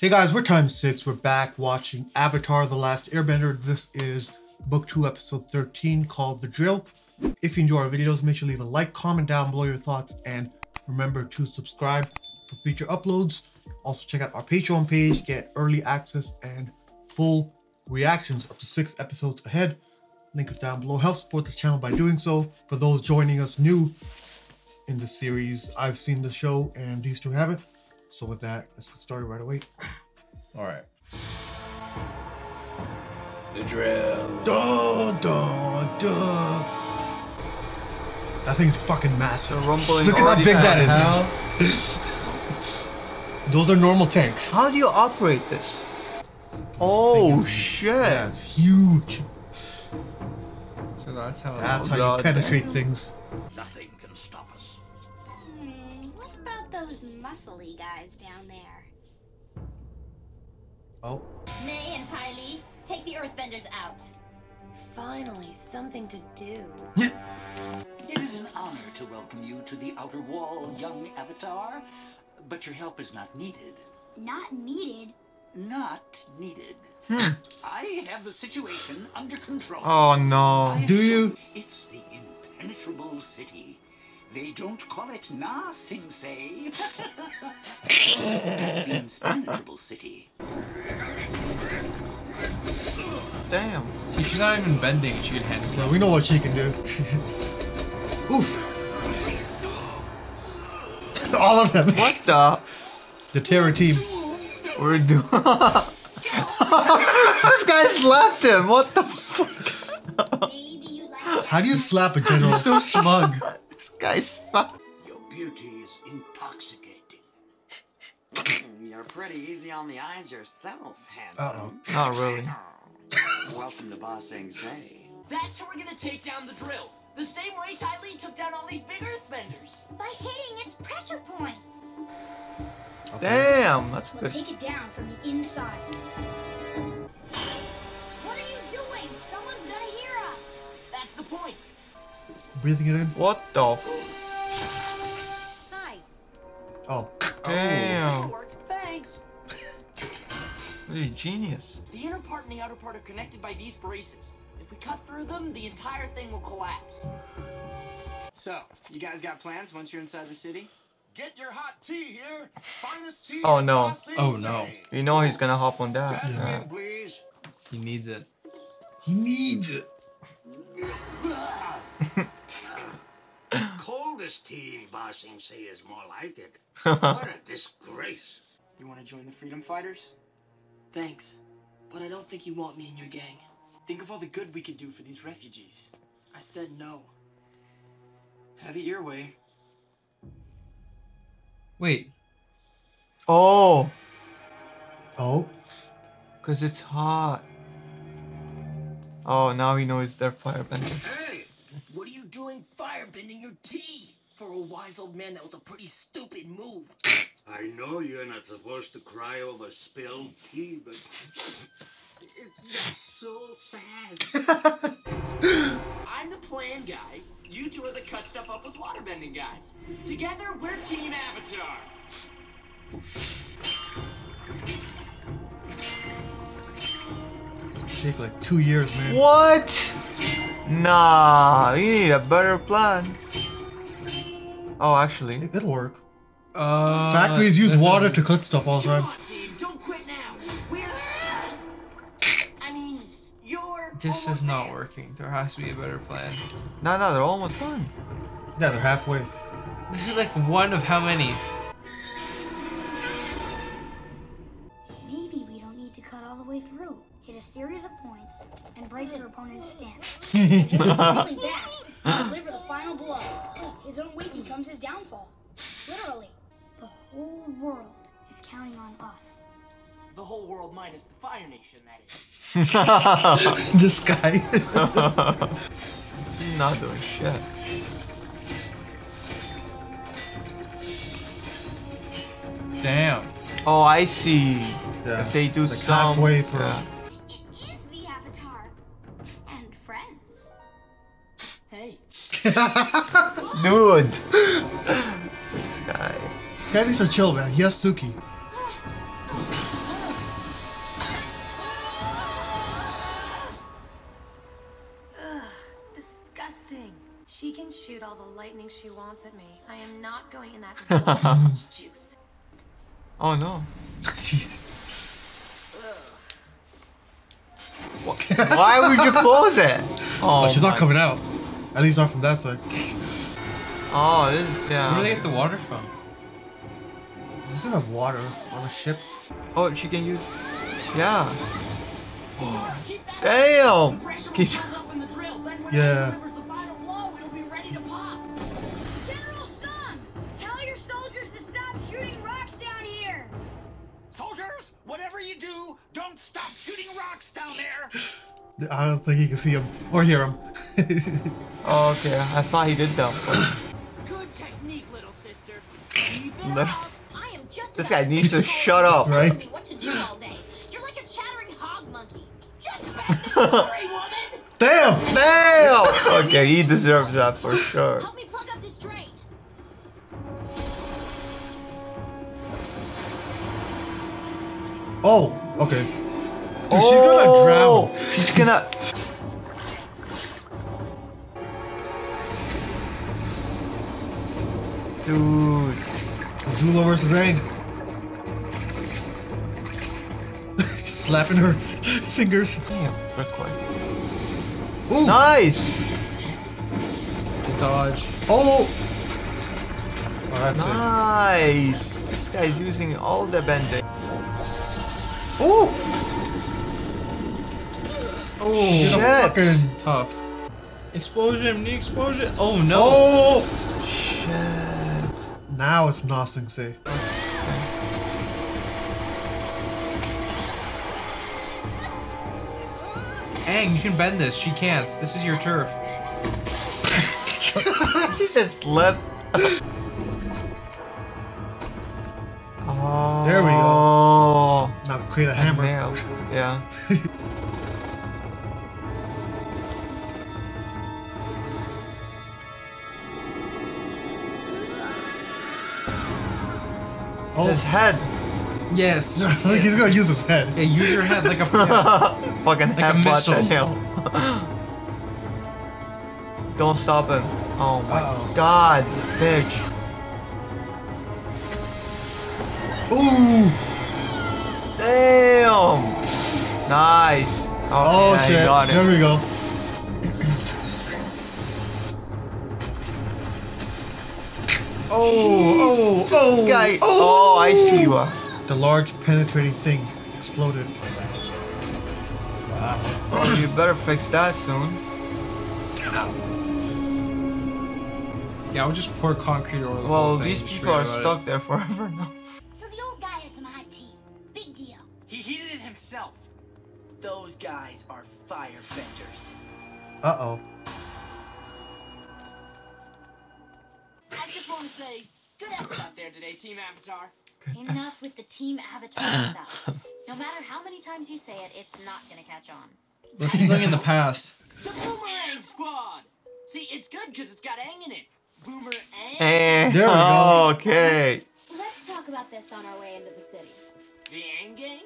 Hey guys, we're Times6ix. We're back watching Avatar The Last Airbender. This is book two, episode 13 called The Drill. If you enjoy our videos, make sure to leave a like, comment down below your thoughts, and remember to subscribe for future uploads. Also check out our Patreon page, get early access and full reactions up to six episodes ahead. Link is down below. Help support the channel by doing so. For those joining us new in the series, I've seen the show and these two haven't. So with that, let's get started right away. All right. The drill. Dun, dun, dun. That thing's fucking massive. The rumbling Look at how big that is. Those are normal tanks. How do you operate this? Oh shit! Yeah, it's huge. So that's how. That's how you penetrate things. Nothing can stop us. Hmm, what about those muscly guys down there? Oh, Mai and Ty Lee, take the Earthbenders out. Finally, something to do. It is an honor to welcome you to the Outer Wall, young Avatar. But your help is not needed. Not needed. Not needed. I have the situation under control. Oh no! I Do you? It's the impenetrable city. They don't call it Ba Sing Se. the impenetrable city. Damn! See, she's not even bending she can handle yeah, it. we know what she can do. Oof. All of them. What the? The terror team. We're doing. this guy slapped him. What the fuck? Maybe you'd like How do you slap a general? He's so smug. This guy's fuck. Your beauty is intoxicating. You're pretty easy on the eyes yourself, Uh-oh. Not really. Welcome to Ba Sing Se. That's how we're gonna take down the drill. The same way Ty Lee took down all these big earthbenders. by hitting its pressure points. Okay. Damn! That's We'll good. take it down from the inside. What are you doing? Someone's gonna hear us. That's the point. Breathing it in. What the? Hi. Oh. This'll Damn! work. Thanks. Really genius. The inner part and the outer part are connected by these braces. If we cut through them, the entire thing will collapse. So, you guys got plans once you're inside the city? Get your hot tea here. Finest tea. Oh, no. Oh, no. You know he's gonna hop on that. Jasmine, Yeah. please. He needs it. He needs it. Coldest tea in Ba Sing Se is more like it. What a disgrace. You want to join the Freedom Fighters? Thanks. But I don't think you want me in your gang. Think of all the good we could do for these refugees. I said no. Have it your way. Wait. Oh, Oh. cause it's hot. Oh, now he knows they're firebenders. Hey, What are you doing firebending your tea? For a wise old man, that was a pretty stupid move. I know you're not supposed to cry over spilled tea, but it's so sad. I'm the plan guy. You two are the cut stuff up with waterbending guys. Together, we're Team Avatar. Take like two years, man. What? Nah, you need a better plan. Oh, actually. It- It'll work. Uh, Factories use water is- to cook stuff all the time. on, team. Don't quit now. We're. I mean, you're. This is not there. working. There has to be a better plan. No, no, they're almost done. Yeah, they're halfway. This is like one of how many? Stance. He's pulling back to deliver the final blow. His own weight becomes his downfall. Literally, the whole world is counting on us. The whole world minus the Fire Nation, that is. this guy. Not doing shit. Damn. Oh, I see. Yeah. If they do like some. halfway for. yeah. Dude! This guy. This guy needs a chill, man. He has Suki. She can shoot all the lightning she wants at me. I am not going in that juice. Oh no. Why would you close it? Oh, oh she's not oh coming out. At least not from that side. Oh, this is, yeah. Where do they get the water from? Does it have water on a ship? Oh, she can use. Yeah. Katara, keep that up. Damn. The pressure will Keep- up in the drill. Then when Yeah. it delivers the final blow, it'll be ready to pop. General Sung, tell your soldiers to stop shooting rocks down here. Soldiers, whatever you do, don't stop shooting rocks down there. I don't think he can see him or hear him. Oh, okay. I thought he did that. but- Good technique, little sister. Keep it No. up. I am just This guy needs to shut you up. Right. me what to do all day. You're like a chattering hog monkey. Just bet this story, woman. Damn! Damn. Okay, he deserves that for sure. Help me plug up this drain. Oh, okay. Dude, she's gonna drown. Oh, She's gonna. Dude. Azula versus Aang. Slapping her fingers. Damn, earthquake. Ooh! Nice. The dodge. Oh! Oh, that's it. Nice. This guy's using all the bending. Oh! Oh, Get Shit. fucking. tough. Explosion, knee explosion. Oh no. Oh! Shit. Now it's nothing, Sensei. Aang, you can bend this. She can't. This is your turf. she just left. oh. There we go. Oh. Now create a hammer. Yeah. Oh, His head. Yes. He's gonna use his head. Yeah, use your head like a. Yeah. Fucking Like headbutt. Don't stop him. Oh my Uh-oh. god, bitch. Ooh! Damn. Nice. Okay, Oh shit! got it. There we go. Oh, oh, oh. Guy. Oh, I see you. are. The large penetrating thing exploded. Wow. Oh, you better fix that soon. Yeah, I'll just pour concrete over the Well, whole thing. Well, these just people are forget about stuck there forever now. So the old guy is on my team. Big deal. He heated it himself. Those guys are firebenders. Uh oh. I just want to say, good effort out there today, Team Avatar. Enough with the Team Avatar stuff. No matter how many times you say it, it's not gonna catch on. it. We're still in the past. The Boomerang Squad. See, it's good because it's got Aang in it. Boomerang. And There we go. Okay. Let's talk about this on our way into the city. The Aang Gang.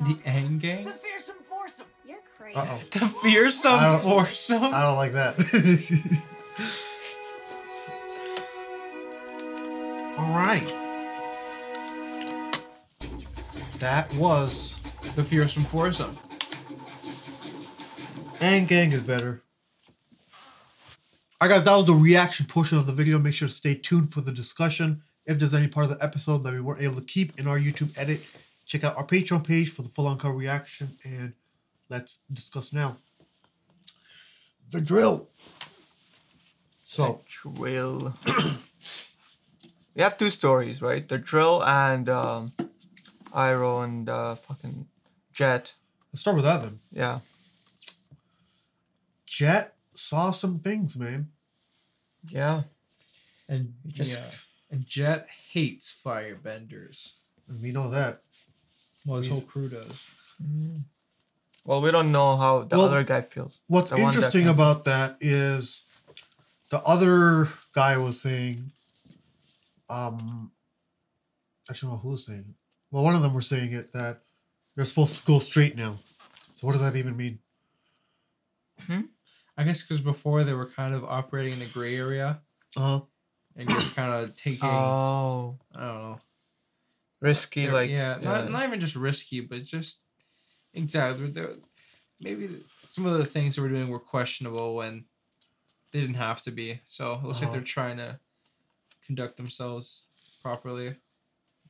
The Aang The fearsome foursome. You're crazy. Uh oh. The fearsome I foursome? I don't like that. All right. That was The fearsome foursome. Aang gang is better. Alright guys, that was the reaction portion of the video. Make sure to stay tuned for the discussion. If there's any part of the episode that we weren't able to keep in our YouTube edit, check out our Patreon page for the full on cover reaction and let's discuss now. The drill. So drill. we have two stories, right? The drill and um, Iroh and uh, fucking Jet. let's start with that then. Yeah. Jet saw some things, man. Yeah. And just- yeah. And Jet hates firebenders. And we know that. Well, his He's- whole crew does. Mm. Well, we don't know how the Well, other guy feels. What's The one that interesting about that is the other guy was saying, um, I don't know who was saying it. Well, one of them were saying it that they're supposed to go straight now. So what does that even mean? Hmm? I guess because before they were kind of operating in a gray area Uh, and just kind of taking. Oh, I don't know. risky like yeah, Not, not even just risky, but just exactly. they're- Maybe some of the things they were doing were questionable when they didn't have to be. So it looks like Uh-huh. they're trying to conduct themselves properly,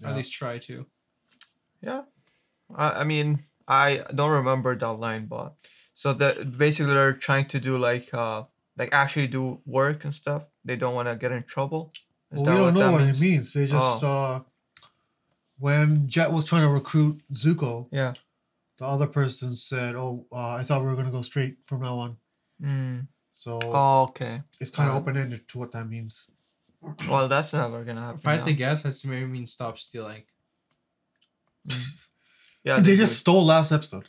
or at least try to. Yeah, I, I mean, I don't remember that line, but so that basically they're trying to do like uh like actually do work and stuff. They don't want to get in trouble. Is well, that we don't know what means? it means. They just Oh. uh, when Jet was trying to recruit Zuko, Yeah. the other person said, "Oh, uh, I thought we were gonna go straight from now on." Mm. So Oh, okay. it's kind of open ended to what that means. Well, that's never gonna happen. If I had to now. guess, that's maybe mean stop stealing. Yeah, they they just stole last episode.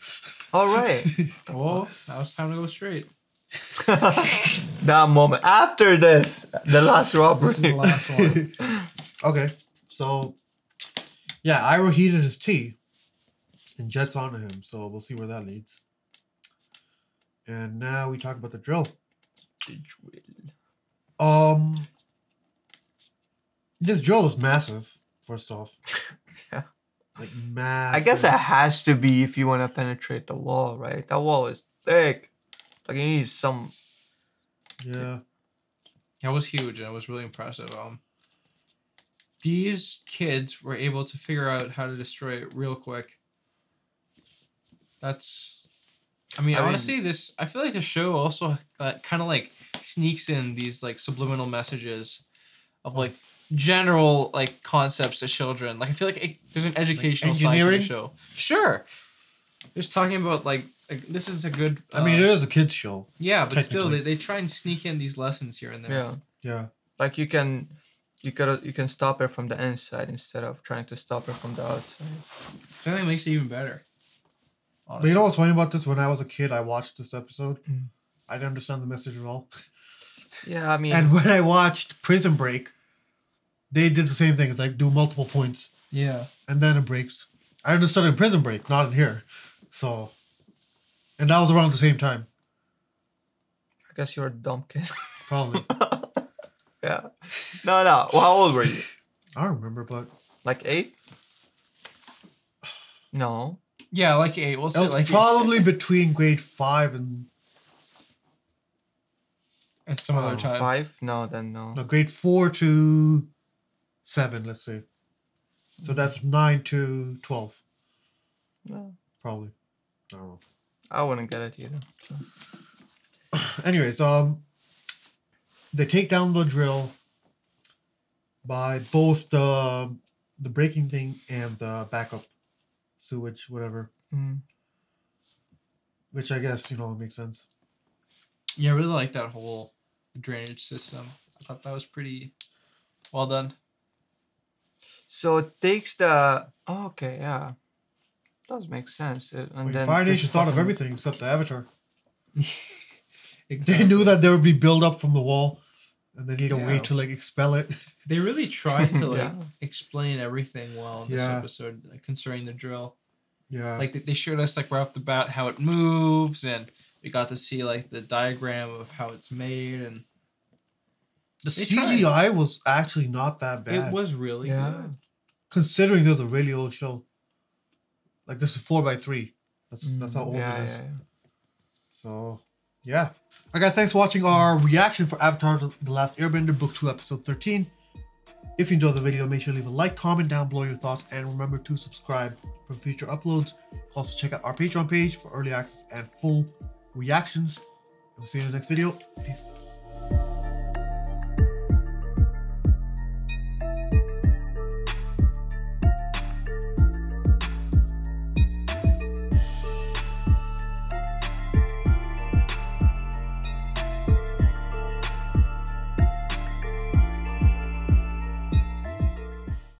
All right. Well, now it's time to go straight. that moment after this, the last robbery. This is the last one. okay, so yeah, Iroh heated his tea, and Jet's onto him. So we'll see where that leads. And now we talk about the drill. the drill. Um, this drill is massive. First off, Yeah. like massive. I guess it has to be if you want to penetrate the wall, right? That wall is thick. Like you need some. Yeah. That was huge and it was really impressive. Um, these kids were able to figure out how to destroy it real quick. That's, I mean, I mean- honestly, this I feel like the show also uh, kind of like sneaks in these like subliminal messages of like general like concepts to children. Like I feel like it, there's an educational side to the show. Sure, just talking about like, like this is a good. I mean, uh, it is a kids show. yeah, but still, they, they try and sneak in these lessons here and there. Yeah. Yeah. Like you can, you gotta you can stop it from the inside instead of trying to stop it from the outside. I think that makes it even better. But you know what's funny about this? When I was a kid, I watched this episode. Mm. I didn't understand the message at all. Yeah, I mean, And when I watched Prison Break, they did the same thing. It's like do multiple points Yeah. and then it breaks. I understood in Prison Break, not in here. So, and that was around the same time, I guess you're a dumb kid. probably. yeah. No, no. Well, how old were you? I don't remember, but Like eight? No. Yeah, like eight. We'll it say was like eight. probably between grade five and at some other Oh, time. Five? No, then no. no, grade four to seven. Let's say. So that's nine to twelve, No. probably. I don't know. I wouldn't get it either. so. anyways, um, they take down the drill by both the the breaking thing and the backup sewage, whatever. Mm. Which I guess you know makes sense. Yeah, I really like that whole drainage system. I thought that was pretty well done. So it takes the. Oh, okay, yeah. Does make sense. It- and Wait, then Fire Nation thought of everything except the Avatar. Exactly. They knew that there would be build up from the wall, and they need a way to like expel it. They really tried to like Yeah. explain everything well in this Yeah. episode like, concerning the drill. Yeah. Like they- they showed us like right off the bat how it moves, and we got to see like the diagram of how it's made, and the they tried. CGI was actually not that bad. it was really Yeah. good. considering it was a really old show. Like this is four by three. That's that's how Mm, old yeah, it is. yeah, yeah. So, yeah. Alright, guys, thanks for watching our reaction for Avatar The Last Airbender, Book 2, Episode 13. If you enjoyed the video, make sure to leave a like, comment down below your thoughts, and remember to subscribe for future uploads. Also, check out our Patreon page for early access and full reactions. We'll see you in the next video. Peace.